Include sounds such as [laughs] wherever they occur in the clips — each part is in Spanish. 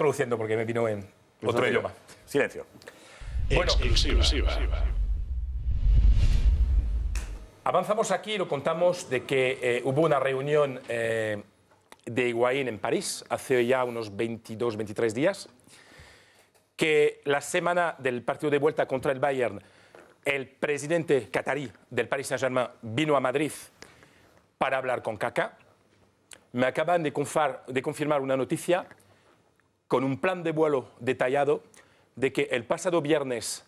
traduciendo porque me vino en otro idioma. Silencio. Bueno, Exclusiva. Avanzamos aquí y lo contamos de que eh, hubo una reunión eh, de Higuaín en París hace ya unos 22, 23 días, que la semana del partido de vuelta contra el Bayern, el presidente catarí del Paris Saint-Germain vino a Madrid para hablar con Kaká. Me acaban de, confar- de confirmar una noticia con un plan de vuelo detallado de que el pasado viernes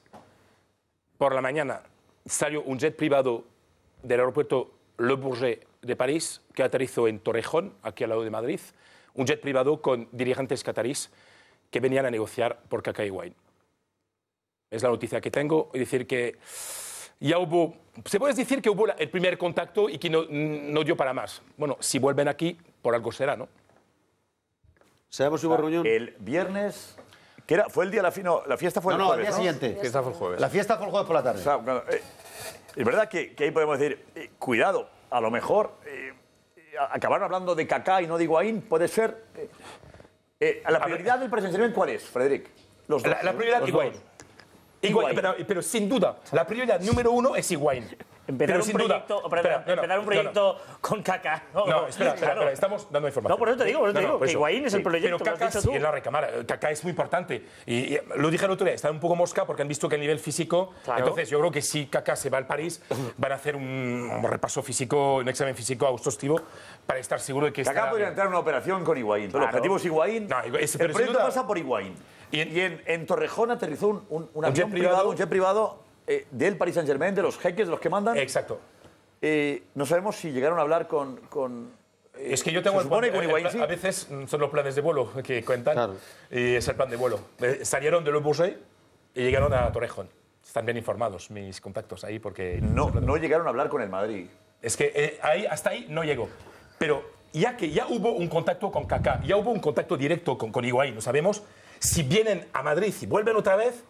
por la mañana salió un jet privado del aeropuerto Le Bourget de París que aterrizó en Torrejón, aquí al lado de Madrid, un jet privado con dirigentes catarís que venían a negociar por Kaká Higuaín. Es la noticia que tengo, es decir que ya hubo, se puede decir que hubo el primer contacto y que no, no dio para más. Bueno, si vuelven aquí, por algo será, ¿no? ¿Sabemos si hubo reunión? El viernes. ¿Qué era? ¿Fue el día de la, fi- no, la fiesta? Fue No, el no, jueves, día ¿no? siguiente. Fiesta fue el jueves. La fiesta fue el jueves por la tarde. O sea, cuando- eh, es verdad que, que ahí podemos decir, eh, cuidado, a lo mejor eh, acabaron hablando de Kaká y no de Higuaín, puede ser. eh, eh, ¿La prioridad del Saint-Germain cuál es, Frederic? Los dos. La, la prioridad Los Higuaín. Higuaín. pero, pero sin duda, la prioridad número uno es Higuaín. Empezar Pero un sin proyecto, Espera, no, no, empezar un no, no. proyecto con Kaká. No, No, espera, espera, Claro. espera, estamos dando información. No, por eso te digo, por eso te digo, por que Higuaín es el proyecto, Pero dicho sí tú. es la recámara. Kaká es muy importante. Y, y lo dije el otro día, están un poco mosca porque han visto que el nivel físico. Claro. Entonces, yo creo que si Kaká se va al París, van a hacer un, un repaso físico, un examen físico exhaustivo para estar seguro de que Kaká estará podría entrar en una operación con Higuaín. Pero el Claro. objetivo es Higuaín. No, es- pero el proyecto duda- pasa por Higuaín. Y Y en- en, en Torrejón aterrizó un, un, un jet avión privado. privado, un jet privado eh, del Paris Saint-Germain, de los jeques, de los que mandan. Exacto. Eh, no sabemos si llegaron a hablar con. con Es que yo tengo el, que con Higuaín el- sí. A veces mm, son los planes de vuelo que cuentan. Claro. Y es el plan de vuelo. Eh, Salieron de Le Bourget y llegaron a Torrejón. Están bien informados mis contactos ahí porque... no, no llegaron a hablar con el Madrid. Es que eh, ahí, hasta ahí no llegó. Pero ya que ya hubo un contacto con Kaká, ya hubo un contacto directo con, con Higuaín, no sabemos si vienen a Madrid y vuelven otra vez,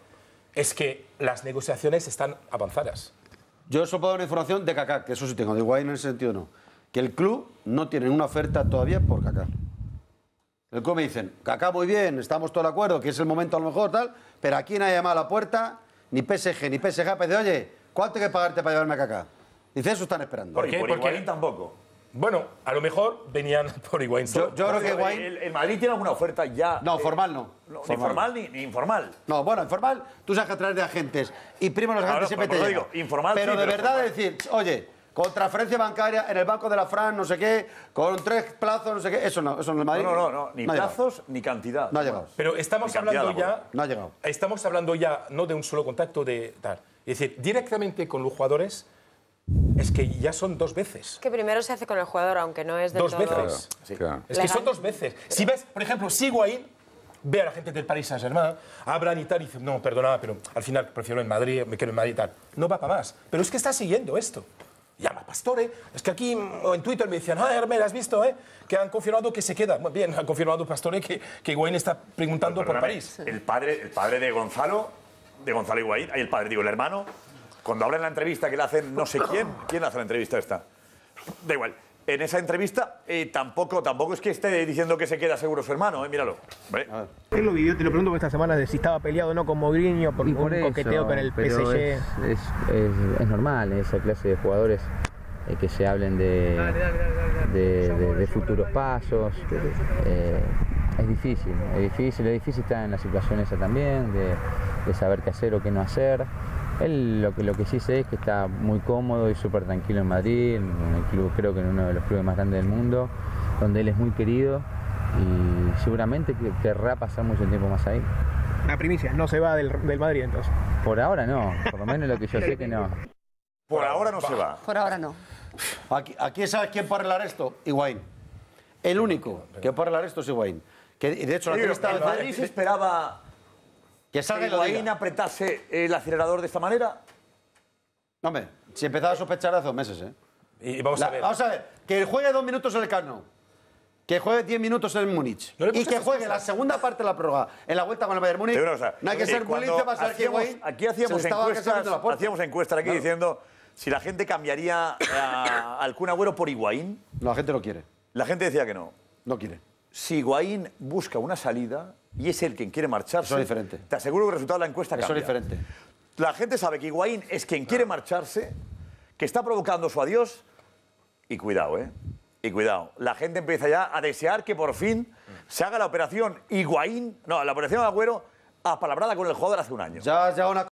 es que las negociaciones están avanzadas. Yo solo puedo dar una información de Kaká, que eso sí tengo, de Higuaín en ese sentido no. Que el club no tiene una oferta todavía por Kaká. El club me dicen, Kaká muy bien, estamos todos de acuerdo, que es el momento a lo mejor, tal, pero aquí nadie llama a la puerta, ni PSG, ni PSG, dice, oye, ¿cuánto hay que pagarte para llevarme a Kaká? Dice, eso están esperando. ¿Por qué? por Porque- Higuaín tampoco. Bueno, a lo mejor venían [laughs] por Higuaín. Yo, yo creo que el, Higuaín... el Madrid tiene alguna oferta ya. No, eh, formal no. no, ni Formal. formal ni, ni informal. No, bueno, informal, tú sabes que a través de agentes. Y primo los agentes siempre te digo, informal Pero sí, de pero verdad formal. decir, oye, con transferencia bancaria en el banco de la Fran, no sé qué, con tres plazos, no sé qué, eso no, eso en el Madrid. No, no, no, no, ni llegado. plazos ni cantidad. No ha llegado. Pero estamos hablando ya... No ha llegado. Estamos hablando ya no de un solo contacto de tal. Es decir, directamente con los jugadores es que ya son dos veces. Que primero se hace con el jugador, aunque no es del Dos todo... veces. Claro. Es que son dos veces. Si ves, por ejemplo, si Higuaín ve a la gente del Paris Saint-Germain, hablan y tal, y dicen, no, perdona, pero al final prefiero en Madrid, me quedo en Madrid y tal. No va para más. Pero es que está siguiendo esto. Llama a Pastore. Es que aquí mm, o en Twitter me decían, ah, Hermel, ¿has visto, eh? Que han confirmado que se queda. Muy bien, [laughs] han confirmado Pastore que, que Higuaín está preguntando por París. El padre, el padre de Gonzalo, de Gonzalo Higuaín, ay, el padre, digo, el hermano, cuando habla en la entrevista que le hacen no sé quién, [laughs] ¿quién hace la entrevista esta? Da igual. En esa entrevista eh, tampoco, tampoco es que esté diciendo que se queda seguro su hermano, eh, míralo. Él lo vivió, te lo pregunto esta semana, de si estaba peleado o no con Mourinho por, Y por un eso, coqueteo con el PSG. Es, es, es- es normal en esa clase de jugadores eh, que se hablen de, de, de- de futuros pasos. Eh, es difícil, es difícil, es difícil estar en la situación esa también, de, de saber qué hacer o qué no hacer. Él lo que, lo que sí sé es que está muy cómodo y súper tranquilo en Madrid, en el club, creo que en uno de los clubes más grandes del mundo, donde él es muy querido y seguramente que- querrá pasar mucho tiempo más ahí. La primicia, no se va del, del Madrid entonces. Por ahora no, por lo menos lo que yo sé que no. por ahora no se va. Por ahora no. Aquí, aquí ¿sabes quién puede arreglar esto? Higuaín. El único que puede arreglar esto es Higuaín. Que, de hecho, la Oye, entrevista ¿El Madrid se esperaba que salga y lo Higuaín diga. apretase el acelerador de esta manera? No, hombre, si empezaba a sospechar hace dos meses, ¿eh? Y vamos La- a ver. vamos a ver, que juegue dos minutos en el Camp Nou, que juegue diez minutos en Múnich No le y puse que esas juegue cosas. la segunda parte de la prórroga en la vuelta con el Bayern Múnich. Te digo una cosa, No hay que eh, ser cuando bulice para saber que hacíamos- Higuaín Aquí hacíamos estaba encuestas, abriendo la puerta. hacíamos encuestas aquí diciendo si la gente cambiaría a- al Kun Agüero por Higuaín. No, la gente no quiere, La gente decía que no. no quiere. Si Higuaín busca una salida, y es él quien quiere marcharse, Eso es diferente. te aseguro que el resultado de la encuesta Eso cambia. es diferente. La gente sabe que Higuaín es quien quiere marcharse, que está provocando su adiós. Y cuidado, ¿eh? Y cuidado. La gente empieza ya a desear que por fin se haga la operación Higuaín, no, la operación Agüero, apalabrada con el jugador hace un año. Ya, ya una